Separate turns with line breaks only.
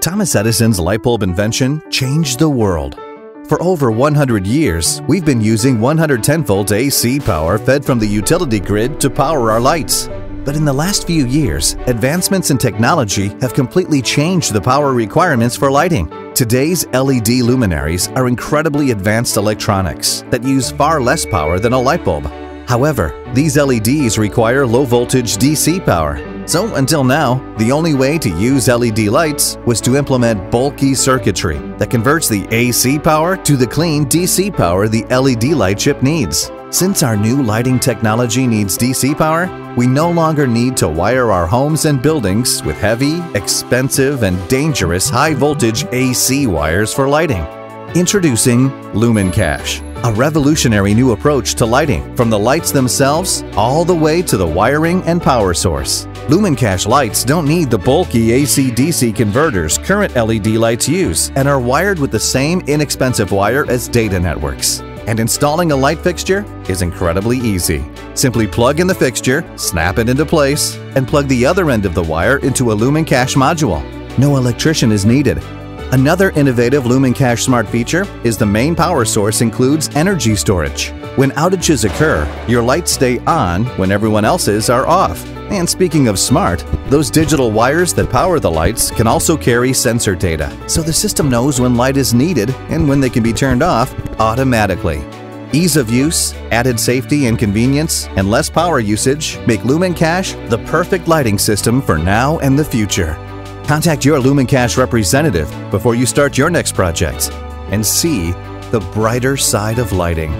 Thomas Edison's light bulb invention changed the world. For over 100 years, we've been using 110 volt AC power fed from the utility grid to power our lights. But in the last few years, advancements in technology have completely changed the power requirements for lighting. Today's LED luminaries are incredibly advanced electronics that use far less power than a light bulb. However, these LEDs require low voltage DC power. So until now, the only way to use LED lights was to implement bulky circuitry that converts the AC power to the clean DC power the LED light chip needs. Since our new lighting technology needs DC power, we no longer need to wire our homes and buildings with heavy, expensive, and dangerous high voltage AC wires for lighting. Introducing LumenCache, a revolutionary new approach to lighting from the lights themselves all the way to the wiring and power source. LumenCache lights don't need the bulky AC-DC converters current LED lights use and are wired with the same inexpensive wire as data networks and installing a light fixture is incredibly easy. Simply plug in the fixture, snap it into place, and plug the other end of the wire into a LumenCache module. No electrician is needed. Another innovative LumenCache smart feature is the main power source includes energy storage. When outages occur, your lights stay on when everyone else's are off. And speaking of smart, those digital wires that power the lights can also carry sensor data, so the system knows when light is needed and when they can be turned off automatically. Ease of use, added safety and convenience, and less power usage make Lumen LumenCache the perfect lighting system for now and the future. Contact your LumenCache representative before you start your next project and see the brighter side of lighting.